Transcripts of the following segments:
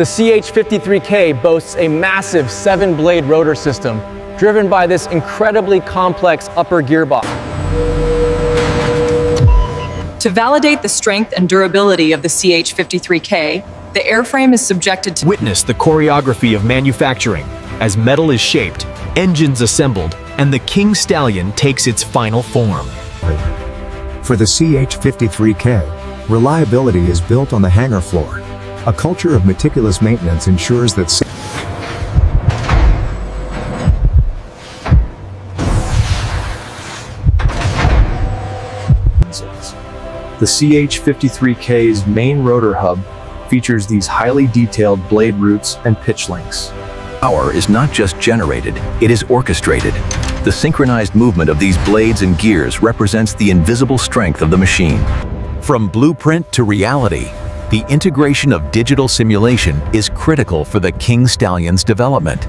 the CH53K boasts a massive seven-blade rotor system driven by this incredibly complex upper gearbox. To validate the strength and durability of the CH53K, the airframe is subjected to Witness the choreography of manufacturing as metal is shaped, engines assembled, and the King Stallion takes its final form. For the CH-53K, reliability is built on the hangar floor. A culture of meticulous maintenance ensures that The CH-53K's main rotor hub features these highly detailed blade roots and pitch links. Power is not just generated, it is orchestrated. The synchronized movement of these blades and gears represents the invisible strength of the machine. From blueprint to reality, the integration of digital simulation is critical for the King Stallion's development.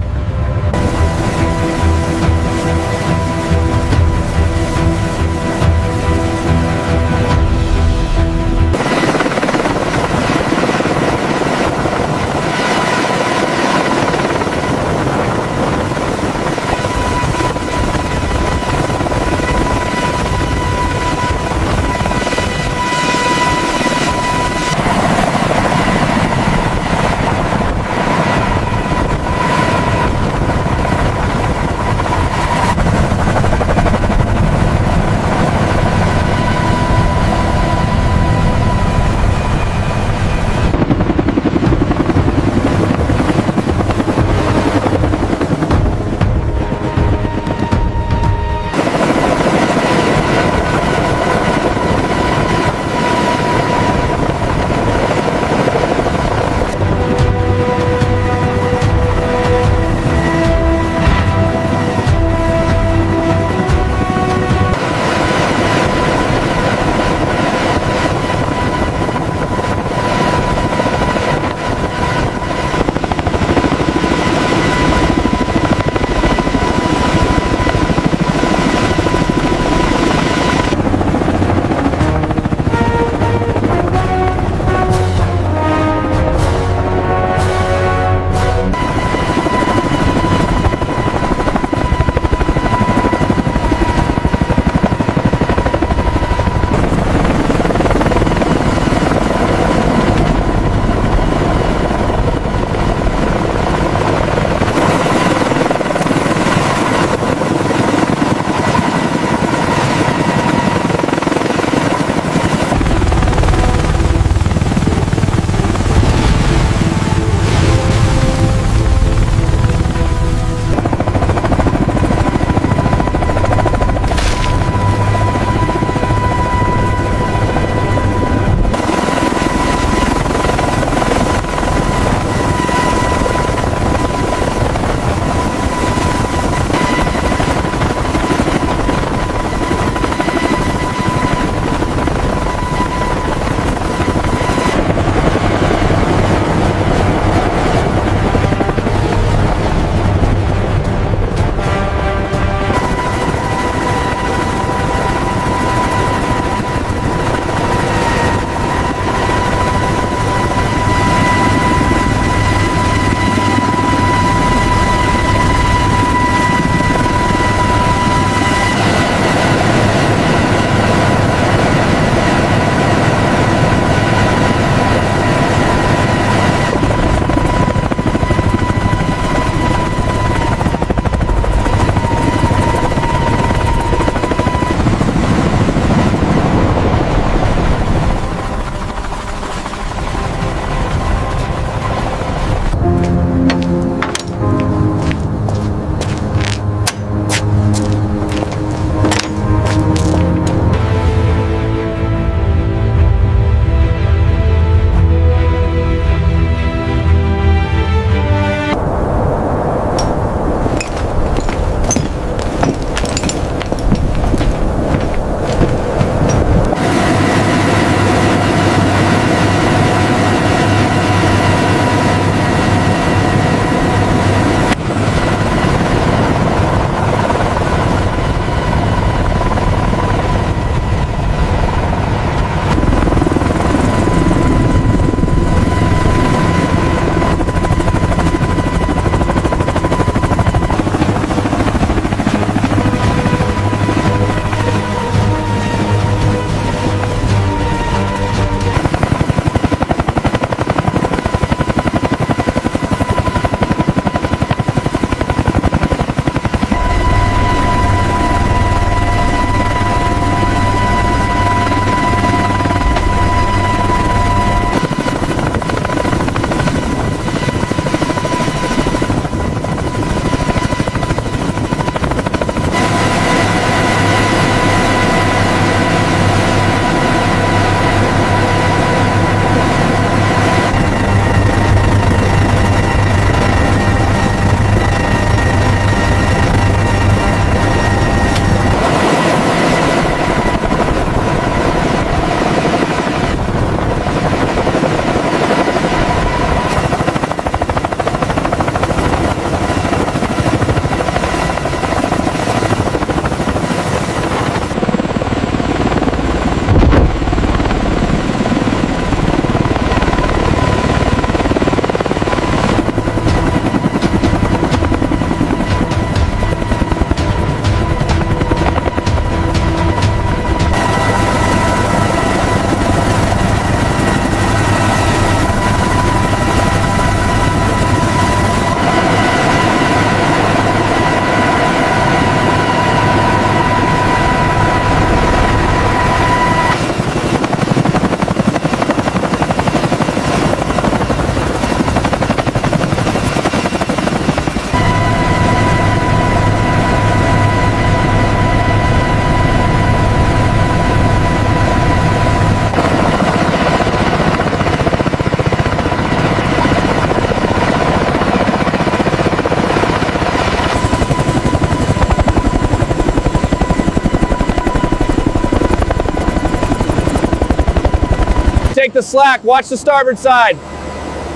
Slack. Watch the starboard side.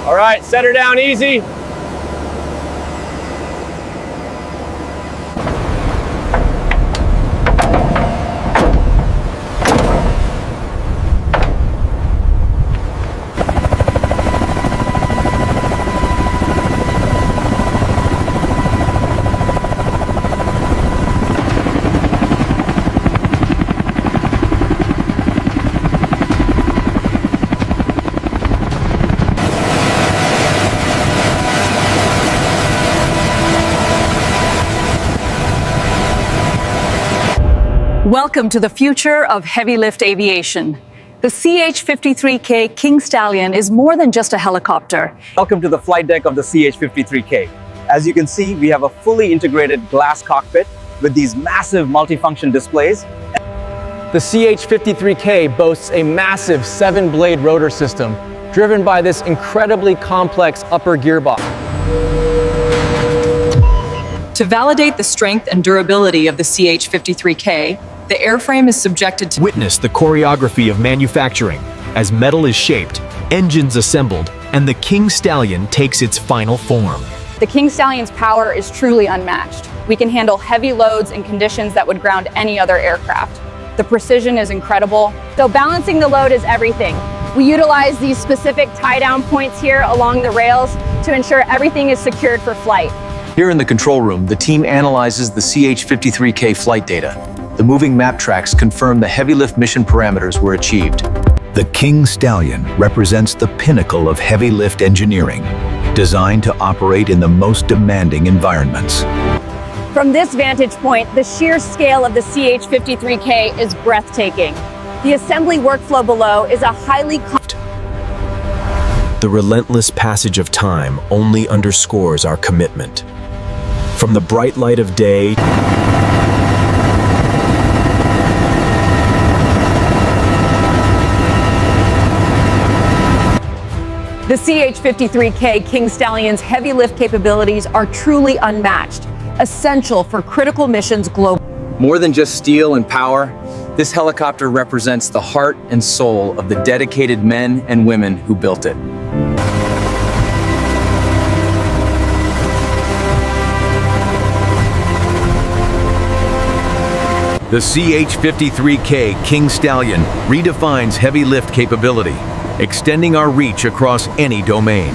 All right, set her down easy. Welcome to the future of heavy lift aviation. The CH-53K King Stallion is more than just a helicopter. Welcome to the flight deck of the CH-53K. As you can see, we have a fully integrated glass cockpit with these massive multifunction displays. The CH-53K boasts a massive seven-blade rotor system driven by this incredibly complex upper gearbox. To validate the strength and durability of the CH-53K, the airframe is subjected to Witness the choreography of manufacturing as metal is shaped, engines assembled, and the King Stallion takes its final form. The King Stallion's power is truly unmatched. We can handle heavy loads in conditions that would ground any other aircraft. The precision is incredible. So balancing the load is everything. We utilize these specific tie-down points here along the rails to ensure everything is secured for flight. Here in the control room, the team analyzes the CH-53K flight data. The moving map tracks confirm the heavy lift mission parameters were achieved. The King Stallion represents the pinnacle of heavy lift engineering, designed to operate in the most demanding environments. From this vantage point, the sheer scale of the CH-53K is breathtaking. The assembly workflow below is a highly The relentless passage of time only underscores our commitment. From the bright light of day The CH-53K King Stallion's heavy lift capabilities are truly unmatched, essential for critical missions globally. More than just steel and power, this helicopter represents the heart and soul of the dedicated men and women who built it. The CH-53K King Stallion redefines heavy lift capability, extending our reach across any domain.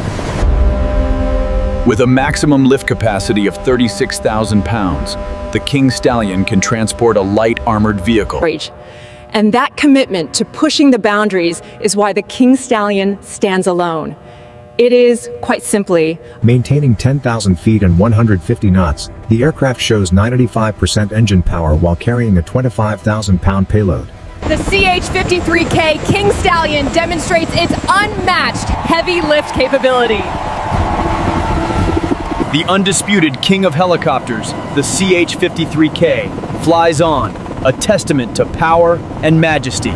With a maximum lift capacity of 36,000 pounds, the King Stallion can transport a light armored vehicle. And that commitment to pushing the boundaries is why the King Stallion stands alone. It is, quite simply, Maintaining 10,000 feet and 150 knots, the aircraft shows 95% engine power while carrying a 25,000 pound payload. The CH-53K King Stallion demonstrates its unmatched heavy lift capability. The undisputed king of helicopters, the CH-53K, flies on, a testament to power and majesty.